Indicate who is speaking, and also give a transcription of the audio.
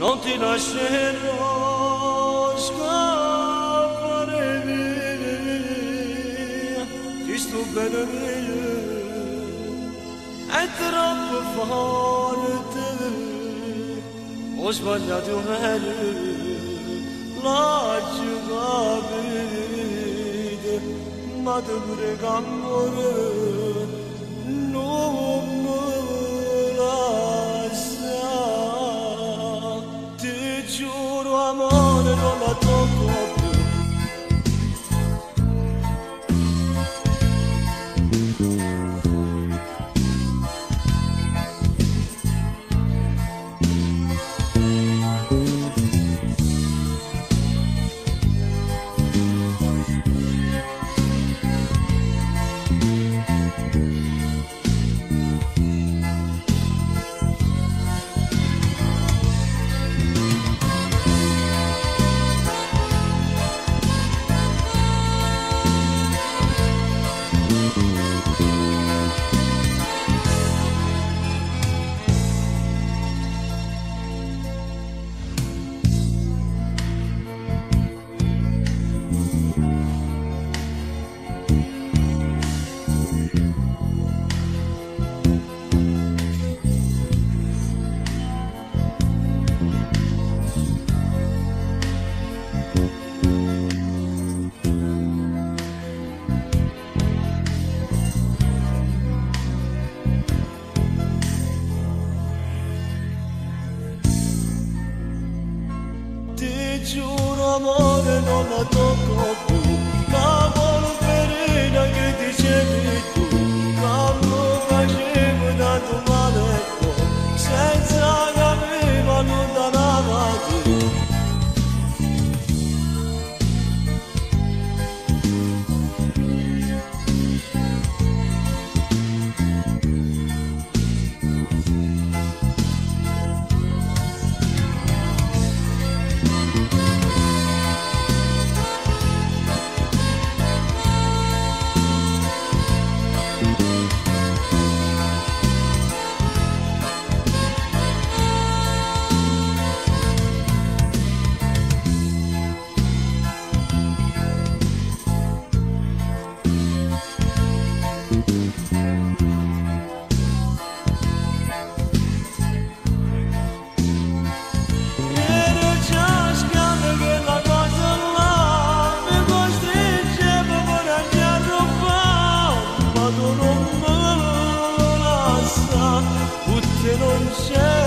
Speaker 1: Non ti نانتی نشر aşka paremi Kiştu benemi Etrafı fareti Hoş ben yadu meri Laçı gabidi Madım regamuru Nuhu todo all adore. se non c'è